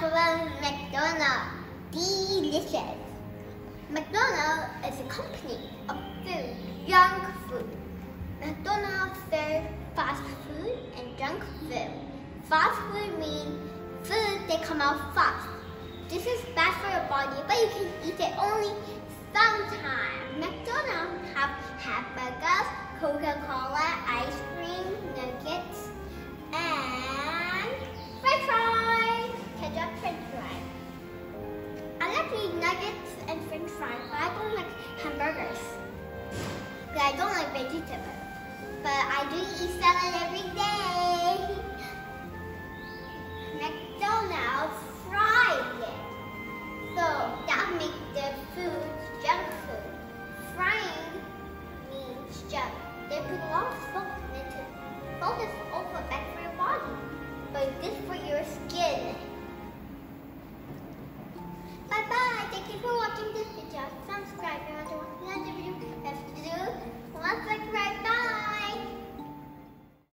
McDonald's. Delicious. McDonald's is a company of food, junk food. McDonald's serves fast food and junk food. Fast food means food that come out fast. This is bad for your body, but you can eat it only sometimes. McDonald's have hamburgers, Coca-Cola, nuggets and french fries, but I don't like hamburgers. But I don't like vegetables. But I do eat salad every day. Bye bye. Thank you for watching this video.